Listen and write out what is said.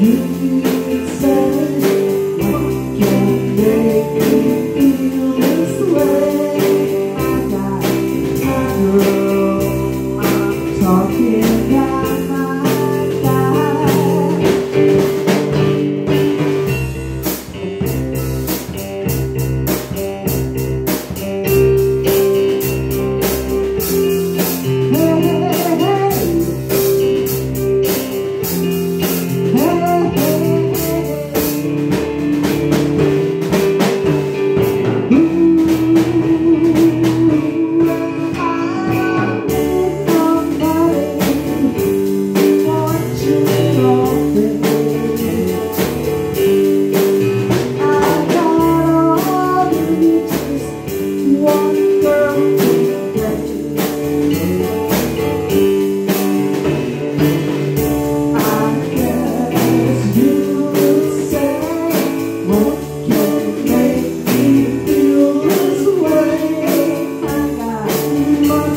you